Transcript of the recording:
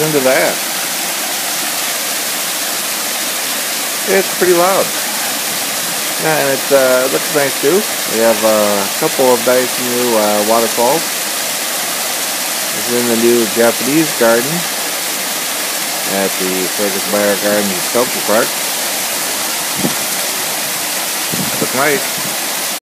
Into that. It's pretty loud. Yeah, and uh, it uh, looks nice too. We have uh, a couple of nice new uh, waterfalls. This is in the new Japanese garden at the Frederik Meijer Gardens Sculpture Park. Looks nice.